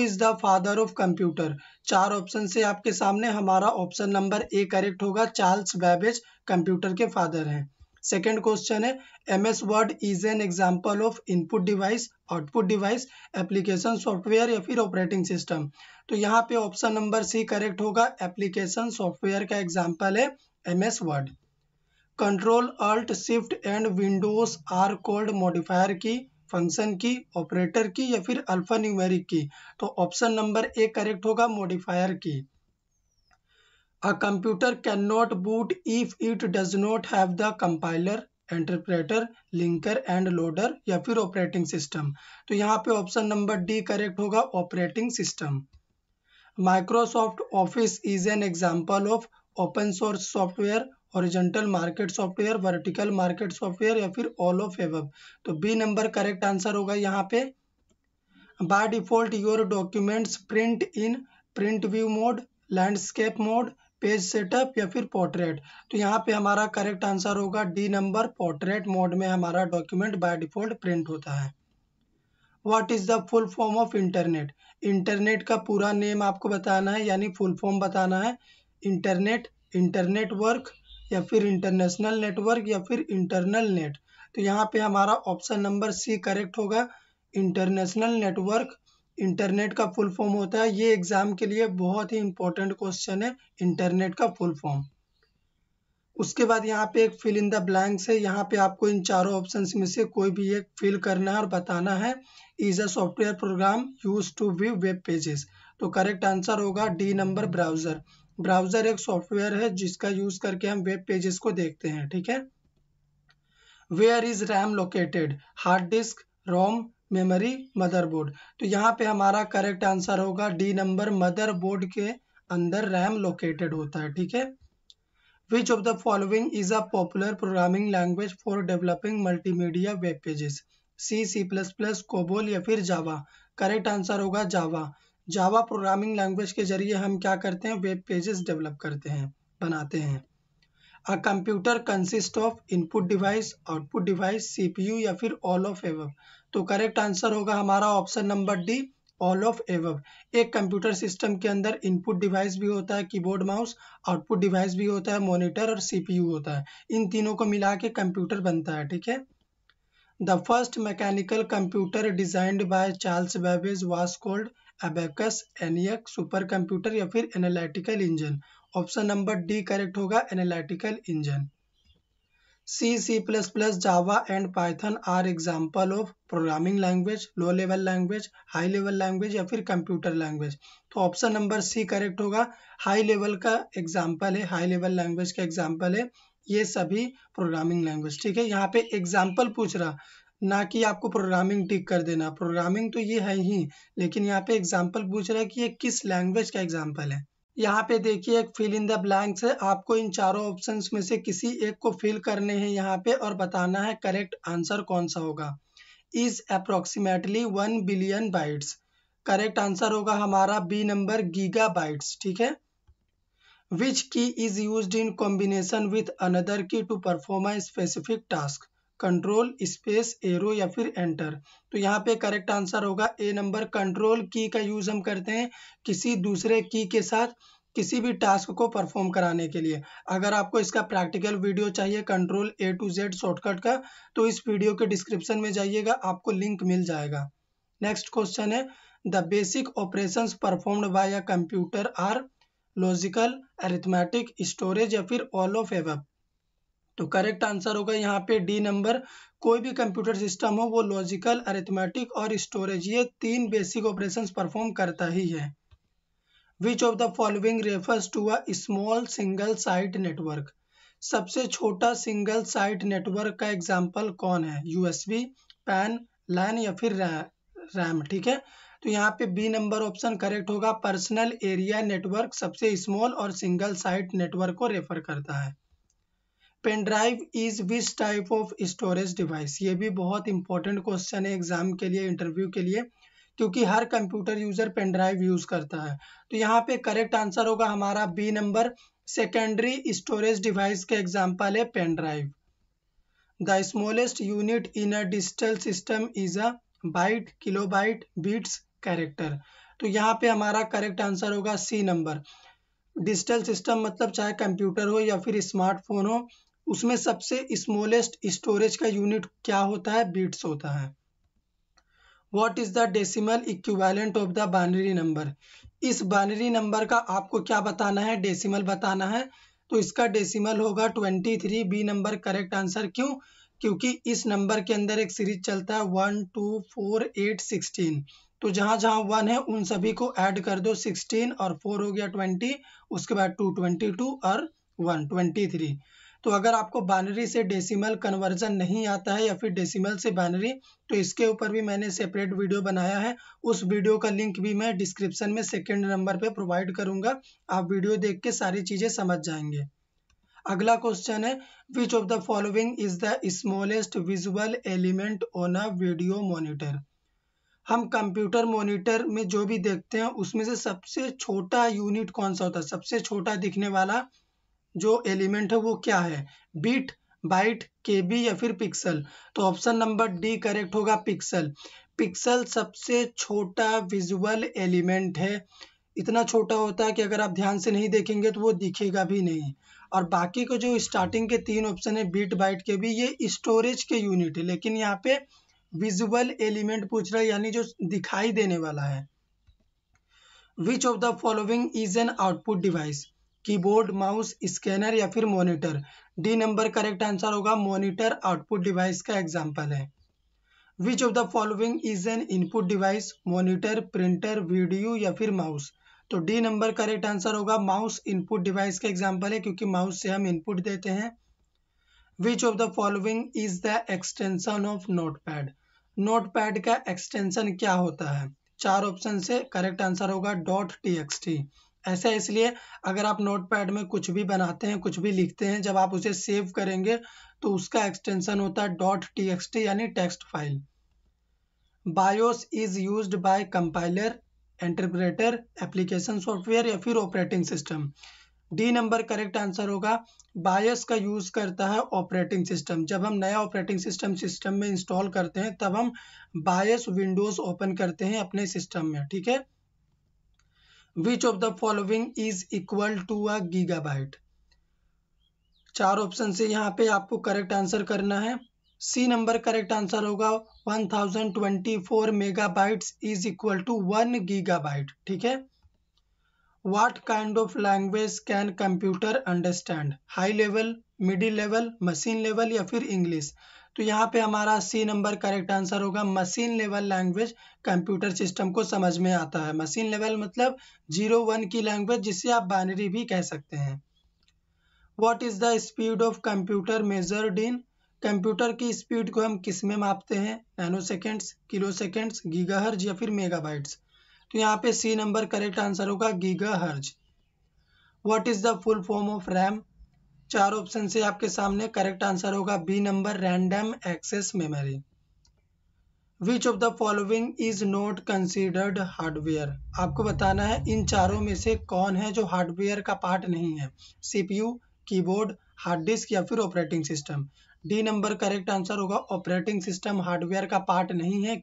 Is the father of computer चार option से आपके सामने हमारा ऑप्शन नंबर ए करेक्ट होगा। चार्ल्स बैबेज कंप्यूटर के फादर हैं। सेकेंड क्वेश्चन है M S word is an example of input device output device application software या फिर ऑपरेटिंग सिस्टम तो यहाँ पे ऑप्शन नंबर सी करेक्ट होगा। एप्लीकेशन सॉफ्टवेयर का एग्ज़ाम्पल है M S word control alt shift and Windows are called modifier key function key, operator key या फिर अल्फ़ा न्यूमेरिक की तो ऑप्शन नंबर ए करेक्ट होगा modifier key. A computer can not boot if it does not have the compiler interpreter linker and loader या फिर operating system तो यहाँ पे option number D correct होगा operating system Microsoft Office is an example of open source software horizontal market software vertical market software या फिर all of एवब तो B number correct answer होगा यहाँ पे। By default your documents print in print view mode landscape mode page setup या फिर portrait तो यहाँ पे हमारा करेक्ट आंसर होगा। डी नंबर पोर्ट्रेट मोड में हमारा डॉक्यूमेंट बाय डिफ़ॉल्ट प्रिंट होता है। What is the full form of internet internet का पूरा नेम आपको बताना है, यानी फुल फॉर्म बताना है। इंटरनेट इंटरनेट वर्क या फिर इंटरनेशनल नेटवर्क या फिर इंटरनल नेट तो यहाँ पे हमारा ऑप्शन नंबर सी करेक्ट होगा। इंटरनेशनल नेटवर्क इंटरनेट का फुल फॉर्म होता है। ये एग्ज़ाम के लिए बहुत ही इंपॉर्टेंट क्वेश्चन है इंटरनेट का फुल फॉर्म उसके बाद यहाँ पे एक फिल इन द ब्लैंक्स है। यहाँ पे आपको इन चारों ऑप्शन में से कोई भी एक फिल करना है और बताना है। Is a software program use to view web pages तो करेक्ट आंसर होगा डी नंबर ब्राउज़र ब्राउज़र एक सॉफ्टवेयर है जिसका यूज़ करके हम वेब पेजेस को देखते हैं, ठीक है? Where is RAM located hard disk ROM memory motherboard तो यहाँ पे हमारा करेक्ट आंसर होगा डी नंबर मदरबोर्ड के अंदर रैम लोकेटेड होता है, ठीक है? Which of the following is a popular programming language for developing multimedia web pages C C plus plus COBOL या फिर जावा करेक्ट आंसर होगा जावा जावा प्रोग्रामिंग लैंग्वेज के ज़रिए हम क्या करते हैं? वेब पेजेस डेवलप करते हैं, बनाते हैं। A computer consist of input device output device CPU या फिर ऑल ऑफ़ एवब तो करेक्ट आंसर होगा हमारा option number D all of above एक कंप्यूटर सिस्टम के अंदर इनपुट डिवाइस भी होता है कीबोर्ड माउस आउटपुट डिवाइस भी होता है मॉनिटर और सीपीयू होता है। इन तीनों को मिला के कंप्यूटर बनता है, ठीक है? The first mechanical computer designed by Charles Babbage was called abacus ENIAC super computer या फिर analytical engine option number D correct होगा analytical engine C C plus plus Java and Python are example of programming language low level language high level language या फिर computer language तो option number C correct होगा high level का example है high level language का example है, ये सभी प्रोग्रामिंग लैंग्वेज ठीक है, यहाँ पे एग्ज़ाम्पल पूछ रहा. ना कि आपको प्रोग्रामिंग टिक कर देना। प्रोग्रामिंग तो ये है ही, लेकिन यहाँ पे एग्ज़ाम्पल पूछ रहा है कि ये किस लैंग्वेज का एग्ज़ाम्पल है? यहाँ पे देखिए, एक फिल इन द ब्लैंक्स है। आपको इन चारों ऑप्शंस में से किसी एक को फिल करने हैं यहाँ पे और बताना है करेक्ट आंसर कौन सा होगा। Is approximately one billion bytes correct answer होगा हमारा बी नंबर गीगा बाइट्स ठीक है? Which key is use in combination with another key to perform a specific task control space arrow या फिर एंटर तो यहाँ पे करेक्ट आंसर होगा ए नंबर कंट्रोल की का यूज़ हम करते हैं किसी दूसरे की के साथ किसी भी टास्क को परफॉर्म कराने के लिए. अगर आपको इसका प्रैक्टिकल वीडियो चाहिए control A to Z shortcut का तो इस वीडियो के डिस्क्रिप्शन में जाइएगा, आपको लिंक मिल जाएगा. नेक्स्ट क्वेश्चन है the basic operation performed by a computer are logical arithmetic storage या फिर ऑल ऑफ़ एवब तो करेक्ट आंसर होगा यहाँ पे डी नंबर कोई भी कंप्यूटर सिस्टम हो, वो लॉजिकल अरिथमेटिक और स्टोरेज ये तीन बेसिक ऑपरेशन परफॉर्म करता ही है। Which of the following refers to a small single site network सबसे छोटा सिंगल साइट नेटवर्क का एग्ज़ाम्पल कौन है? यूएसबी पैन लैन या फिर रैम ठीक है? तो यहाँ पे बी नंबर ऑप्शन करेक्ट होगा। पर्सनल एरिया नेटवर्क सबसे स्मॉल और सिंगल साइट नेटवर्क को रेफर करता है। Pen drive is which type of storage device. ये भी बहुत इंपॉर्टेंट क्वेश्चन है एग्ज़ाम के लिए इंटरव्यू के लिए, क्योंकि हर computer user pen drive use करता है। तो यहाँ पे करेक्ट आंसर होगा हमारा B number secondary storage device के एग्ज़ाम्पल है pen drive. The smallest unit in a digital system is a byte kilobyte bits character तो यहाँ पे हमारा करेक्ट आंसर होगा सी नंबर डिजिटल सिस्टम मतलब चाहे कंप्यूटर हो या फिर स्मार्टफ़ोन हो उसमें सबसे स्मॉलेस्ट स्टोरेज का यूनिट क्या होता है? बीट्स होता है। What is the decimal equivalent of the binary number इस बाइनरी नंबर का आपको क्या बताना है? डेसिमल बताना है। तो इसका डेसिमल होगा twenty three B number correct answer क्यों? क्योंकि इस नंबर के अंदर एक सीरीज़ चलता है one two four eight sixteen तो जहाँ जहाँ वन है, उन सभी को ऐड कर दो। सिक्सटीन और फोर हो गया ट्वेंटी उसके बाद टू ट्वेंटी टू और वन ट्वेंटी थ्री तो अगर आपको बाइनरी से डेसिमल कन्वर्जन नहीं आता है या फिर डेसिमल से बाइनरी तो इसके ऊपर भी मैंने सेपरेट वीडियो बनाया है। उस वीडियो का लिंक भी मैं डिस्क्रिप्शन में सेकेंड नंबर पे प्रोवाइड करूँगा। आप वीडियो देख के सारी चीज़ें समझ जाएँगे। अगला क्वेश्चन है which of the following is the smallest visual element on a video monitor हम कंप्यूटर मॉनिटर में जो भी देखते हैं, उसमें से सबसे छोटा यूनिट कौन सा होता है? सबसे छोटा दिखने वाला जो एलिमेंट है वो क्या है? बीट बाइट केबी या फिर पिक्सल तो ऑप्शन नंबर डी करेक्ट होगा पिक्सल पिक्सल सबसे छोटा विजुअल एलिमेंट है. इतना छोटा होता है कि अगर आप ध्यान से नहीं देखेंगे तो वो दिखेगा भी नहीं. और बाकी को जो स्टार्टिंग के तीन ऑप्शन है बीट बाइट के भी ये स्टोरेज के यूनिट है. लेकिन यहाँ पे विजुअल एलिमेंट पूछ रहा है, यानी जो दिखाई देने वाला है. Which of the following is an output device keyboard, mouse, scanner या फिर monitor. D number correct answer होगा, मॉनिटर आउटपुट डिवाइस का एग्ज़ाम्पल है। Which of the following is an input device monitor, printer, video या फिर mouse? तो D number correct answer होगा, mouse input device का एग्ज़ाम्पल है, क्योंकि माउस से हम इनपुट देते हैं। Which of the following is the extension of notepad notepad का एक्सटेंशन क्या होता है? चार ऑप्शन से करेक्ट आंसर होगा डॉट टी एक्स टी ऐसा इसलिए अगर आप नोट पैड में कुछ भी बनाते हैं, कुछ भी लिखते हैं, जब आप उसे सेव करेंगे तो उसका एक्सटेंशन होता है डॉट टी एक्स टी यानी text file BIOS is use by compiler interpreter application software या फिर operating system D number correct answer होगा. बायस का यूज़ करता है ऑपरेटिंग सिस्टम जब हम नया ऑपरेटिंग सिस्टम सिस्टम में इंस्टॉल करते हैं, तब हम बायस विंडोज़ ओपन करते हैं अपने सिस्टम में, ठीक है? Which of the following is equal to a gigabyte चार ऑप्शन से यहाँ पे आपको करेक्ट आंसर करना है। सी नंबर करेक्ट आंसर होगा। 1024 megabytes is equal to one gigabyte ठीक है? What kind of language can computer understand high level middle level machine level या फिर इंग्लिश तो यहाँ पे हमारा सी नंबर करेक्ट आंसर होगा। Machine level language computer system को समझ में आता है। मशीन लेवल मतलब ज़ीरो वन की लैंग्वेज जिसे आप बाइनरी भी कह सकते हैं। What is the speed of computer measured in computer की स्पीड को हम किसमें मापते हैं? Nano seconds kilo seconds gigahertz या फिर मेगाबाइट्स तो यहाँ पे सी नंबर करेक्ट आंसर होगा gigahertz what is the full form of RAM चार ऑप्शन से आपके सामने करेक्ट आंसर होगा B number random access memory. Which of the following is not considered hardware आपको बताना है इन चारों में से कौन है जो हार्डवेयर का पार्ट नहीं है? सीपीयू कीबोर्ड हार्ड डिस्क या फिर operating system D number correct answer होगा ऑपरेटिंग सिस्टम हार्डवेयर का पार्ट नहीं है